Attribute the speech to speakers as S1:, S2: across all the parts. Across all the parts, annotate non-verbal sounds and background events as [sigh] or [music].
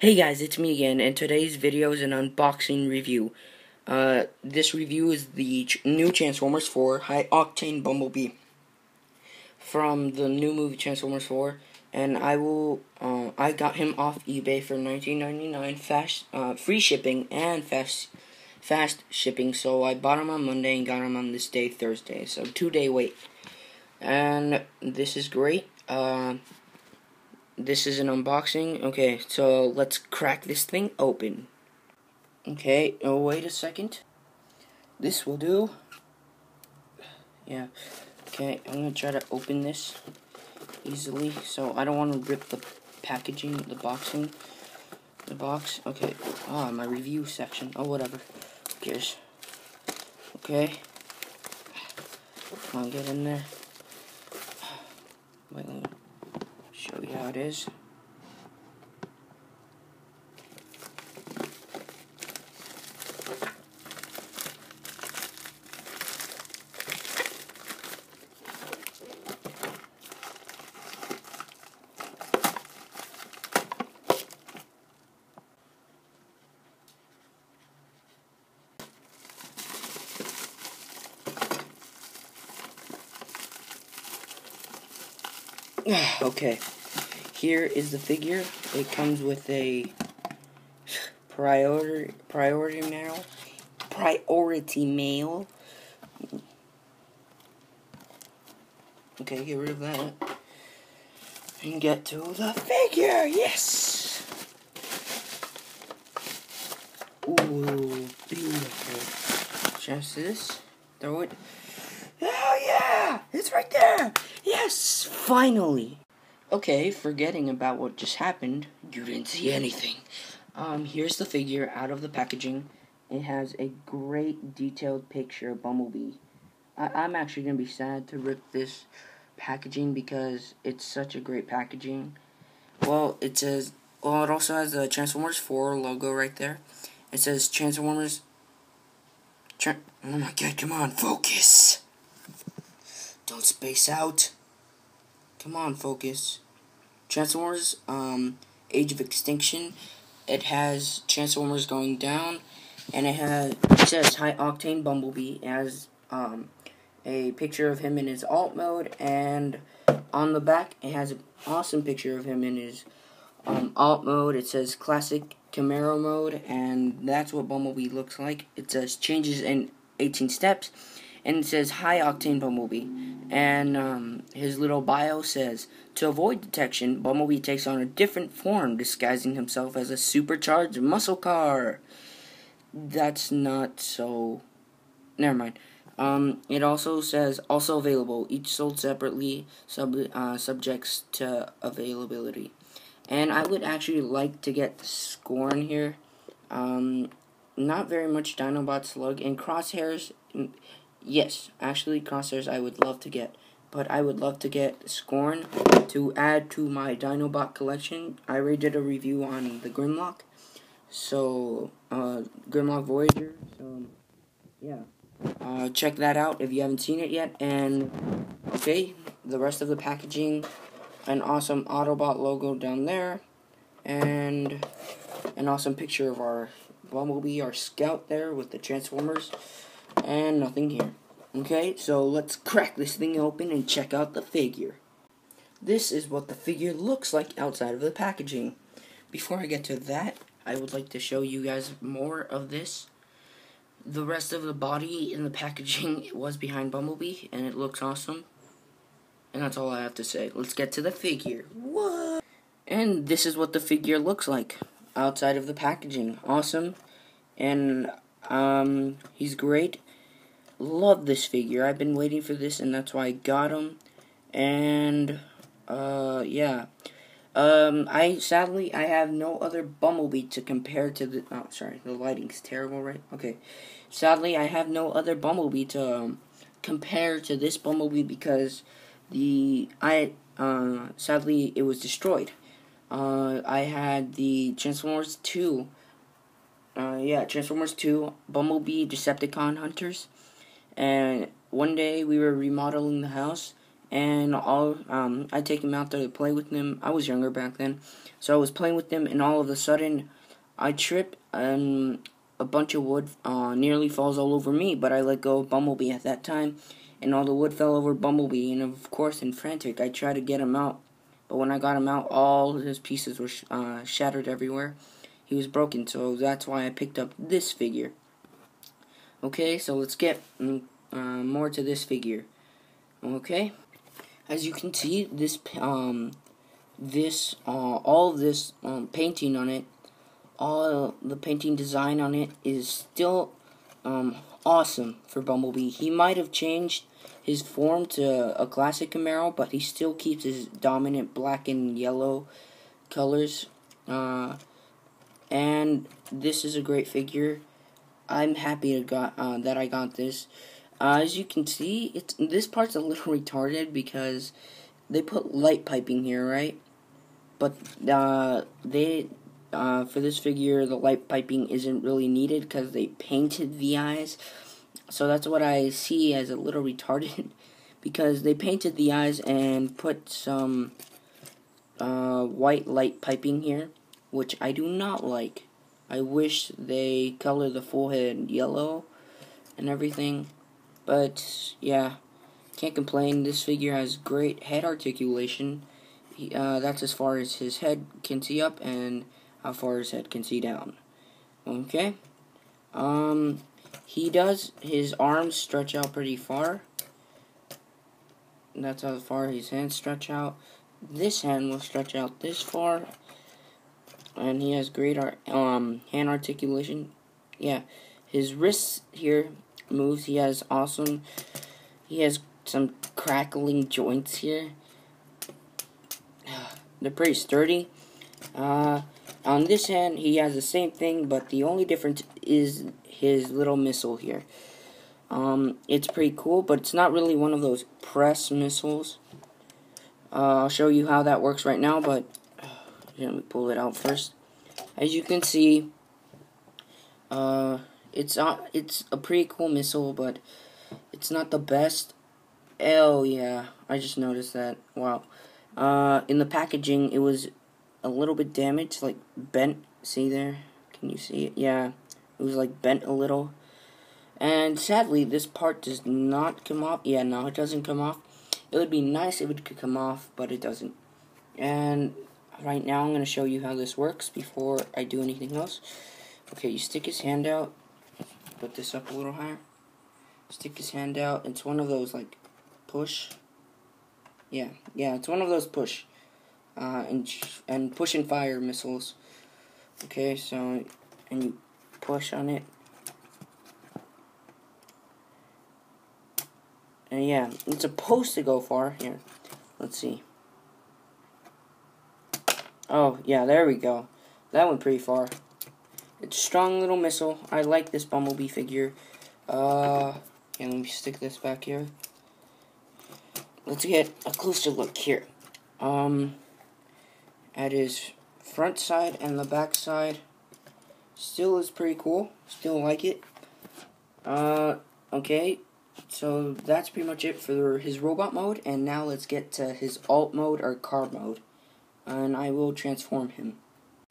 S1: Hey guys, it's me again, and today's video is an unboxing review. Uh, this review is the ch new Transformers 4 High Octane Bumblebee from the new movie Transformers 4, and I will, uh, I got him off eBay for 19.99, fast, uh, free shipping and fast, fast shipping. So I bought him on Monday and got him on this day Thursday, so two day wait. And this is great. Uh, this is an unboxing. Okay, so let's crack this thing open. Okay, oh, wait a second. This will do. Yeah. Okay, I'm gonna try to open this easily. So I don't want to rip the packaging, the boxing, the box. Okay. Ah, my review section. Oh, whatever. Who cares? Okay. Come on, get in there. Wait, let me show you how it is. [sighs] okay, here is the figure. It comes with a priority priority mail. Priority mail. Okay, get rid of that. And get to the figure. Yes. Ooh, beautiful. Just this. Throw it. Oh yeah, it's right there. Yes, finally. Okay, forgetting about what just happened, you didn't see anything. Um, here's the figure out of the packaging. It has a great detailed picture of Bumblebee. I I'm actually gonna be sad to rip this packaging because it's such a great packaging. Well, it says, well, it also has the Transformers 4 logo right there. It says Transformers. Tra oh my god, come on, focus! Don't space out. Come on, focus. Transformers, um, Age of Extinction. It has Transformers going down, and it has it says High Octane Bumblebee. It has um, a picture of him in his alt mode, and on the back it has an awesome picture of him in his um, alt mode. It says Classic Camaro mode, and that's what Bumblebee looks like. It says changes in 18 steps and it says High Octane Bumblebee. And um, his little bio says To avoid detection, Bumblebee takes on a different form, disguising himself as a supercharged muscle car. That's not so. Never mind. Um, it also says also available, each sold separately, sub uh, subjects to availability. And I would actually like to get Scorn here. Um, not very much Dinobot Slug and Crosshairs. Yes, actually, Crosshairs I would love to get. But I would love to get Scorn to add to my Dinobot collection. I already did a review on the Grimlock. So, uh, Grimlock Voyager. So, yeah. Uh, check that out if you haven't seen it yet. And, okay, the rest of the packaging. An awesome Autobot logo down there. And an awesome picture of our Bumblebee, our scout there with the Transformers and nothing here. Okay, so let's crack this thing open and check out the figure. This is what the figure looks like outside of the packaging. Before I get to that, I would like to show you guys more of this. The rest of the body in the packaging was behind Bumblebee, and it looks awesome. And that's all I have to say. Let's get to the figure. What? And this is what the figure looks like outside of the packaging. Awesome. And um, he's great. Love this figure. I've been waiting for this, and that's why I got him. And, uh, yeah. Um, I, sadly, I have no other Bumblebee to compare to the, oh, sorry, the lighting's terrible, right? Okay. Sadly, I have no other Bumblebee to, um, compare to this Bumblebee because the, I, uh, sadly, it was destroyed. Uh, I had the Transformers 2 uh, yeah, Transformers 2, Bumblebee, Decepticon Hunters. And one day we were remodeling the house, and all um, I take him out there to play with them. I was younger back then, so I was playing with them, and all of a sudden, I trip and a bunch of wood uh, nearly falls all over me. But I let go of Bumblebee at that time, and all the wood fell over Bumblebee. And of course, in frantic, I tried to get him out, but when I got him out, all his pieces were sh uh, shattered everywhere. He was broken, so that's why I picked up this figure. Okay, so let's get mm, uh, more to this figure. Okay, as you can see, this um, this uh, all this um, painting on it, all the painting design on it is still um, awesome for Bumblebee. He might have changed his form to a classic Camaro, but he still keeps his dominant black and yellow colors. Uh, and this is a great figure. I'm happy to got uh, that I got this. Uh, as you can see, it's this part's a little [laughs] retarded because they put light piping here, right? But uh, they uh, for this figure, the light piping isn't really needed because they painted the eyes. So that's what I see as a little [laughs] retarded because they painted the eyes and put some uh, white light piping here, which I do not like. I wish they color the forehead yellow and everything. But, yeah, can't complain. This figure has great head articulation. He, uh, that's as far as his head can see up and how far his head can see down. Okay? Um, he does, his arms stretch out pretty far. That's how far his hands stretch out. This hand will stretch out this far and he has great um, hand articulation. Yeah, his wrists here moves. He has awesome. He has some crackling joints here. [sighs] They're pretty sturdy. Uh, on this hand, he has the same thing, but the only difference is his little missile here. Um, it's pretty cool, but it's not really one of those press missiles. Uh, I'll show you how that works right now, but let me pull it out first. As you can see, uh, it's not, it's a pretty cool missile, but it's not the best. Oh yeah, I just noticed that. Wow. Uh, in the packaging, it was a little bit damaged, like bent. See there? Can you see it? Yeah, it was like bent a little. And sadly, this part does not come off. Yeah, no, it doesn't come off. It would be nice if it could come off, but it doesn't. And right now I'm going to show you how this works before I do anything else. Okay, you stick his hand out, put this up a little higher, stick his hand out, it's one of those like push, yeah, yeah, it's one of those push, uh, and, and push and fire missiles, okay, so, and you push on it, and yeah, it's supposed to go far, here, let's see, Oh, yeah, there we go. That went pretty far. It's a strong little missile. I like this Bumblebee figure. Uh, okay, let me stick this back here. Let's get a closer look here. Um, at his front side and the back side. Still is pretty cool. Still like it. Uh, okay. So that's pretty much it for his robot mode. And now let's get to his alt mode or car mode and I will transform him.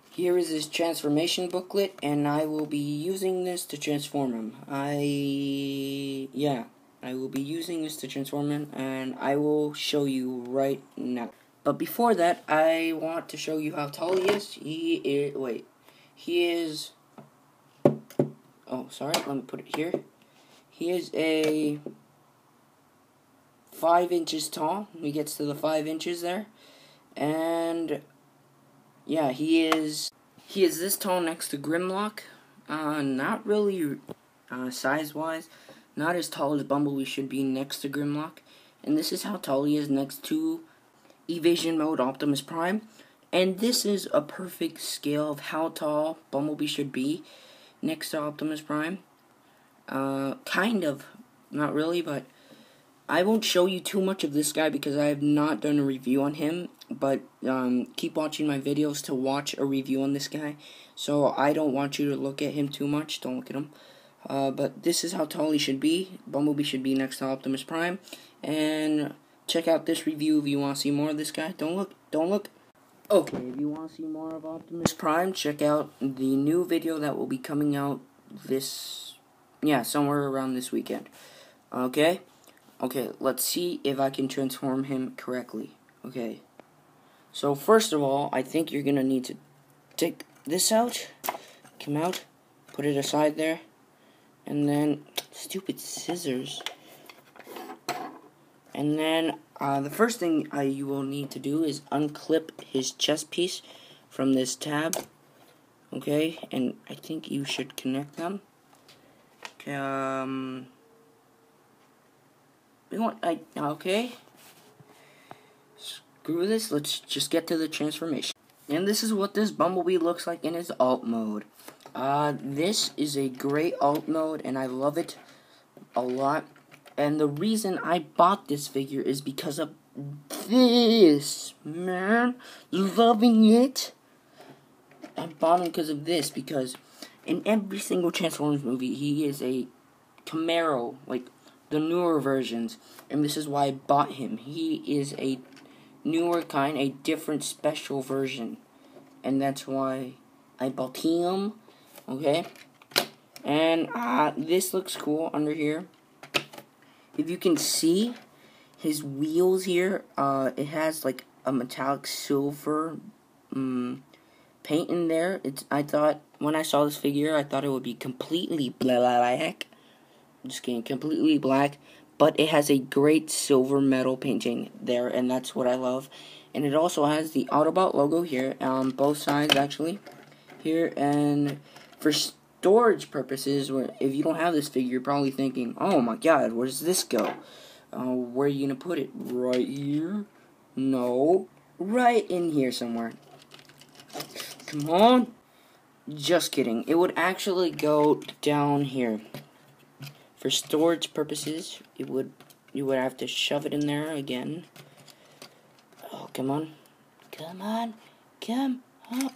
S1: Here is his transformation booklet, and I will be using this to transform him. I, yeah, I will be using this to transform him, and I will show you right now. But before that, I want to show you how tall he is. He is, wait, he is, oh, sorry, let me put it here. He is a 5 inches tall. He gets to the 5 inches there. And yeah, he is he is this tall next to Grimlock. Uh, not really uh, size wise, not as tall as Bumblebee should be next to Grimlock. And this is how tall he is next to Evasion Mode Optimus Prime. And this is a perfect scale of how tall Bumblebee should be next to Optimus Prime. Uh, kind of, not really, but I won't show you too much of this guy because I have not done a review on him, but um, keep watching my videos to watch a review on this guy. So I don't want you to look at him too much. Don't look at him. Uh, but this is how tall he should be. Bumblebee should be next to Optimus Prime. And check out this review if you want to see more of this guy. Don't look, don't look. Okay, if you want to see more of Optimus Prime, check out the new video that will be coming out this, yeah, somewhere around this weekend. Okay? Okay, let's see if I can transform him correctly. Okay. So, first of all, I think you're going to need to take this out, come out, put it aside there, and then, stupid scissors. And then uh, the first thing uh, you will need to do is unclip his chest piece from this tab. Okay, and I think you should connect them. Okay, um, we want, I, okay. Screw this, let's just get to the transformation. And this is what this Bumblebee looks like in his alt mode. Uh, this is a great alt mode, and I love it a lot. And the reason I bought this figure is because of this, man. Loving it. I bought him because of this, because in every single Transformers movie, he is a Camaro, like the newer versions. And this is why I bought him. He is a newer kind, a different special version. And that's why I bought him. Okay? And uh, this looks cool under here if you can see his wheels here, uh, it has like a metallic silver um, paint in there. It's I thought when I saw this figure, I thought it would be completely black. Just kidding, completely black. But it has a great silver metal painting there, and that's what I love. And it also has the Autobot logo here on both sides, actually. Here, and for storage purposes, if you don't have this figure, you're probably thinking, oh my god, where does this go? Uh, where are you going to put it? Right here? No. Right in here somewhere. Come on. Just kidding. It would actually go down here. For storage purposes, it would you would have to shove it in there again. Oh, come on. Come on. Come on.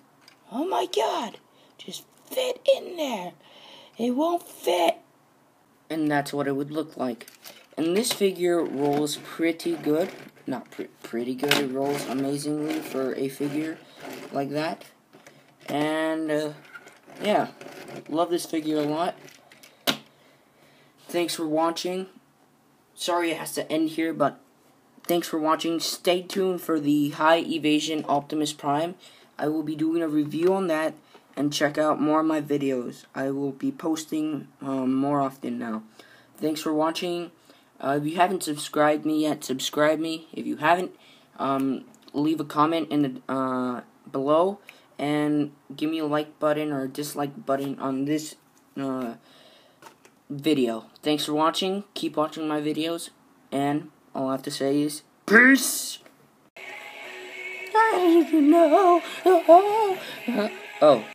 S1: Oh my god. Just fit in there. It won't fit. And that's what it would look like. And this figure rolls pretty good. Not pre pretty good, it rolls amazingly for a figure like that. And, uh, yeah, love this figure a lot. Thanks for watching. Sorry it has to end here, but thanks for watching. Stay tuned for the High Evasion Optimus Prime. I will be doing a review on that and check out more of my videos. I will be posting um, more often now. Thanks for watching. Uh, if you haven't subscribed me yet, subscribe me. If you haven't, um, leave a comment in the uh, below and give me a like button or a dislike button on this uh, video. Thanks for watching. Keep watching my videos, and all I have to say is peace. I know. Oh.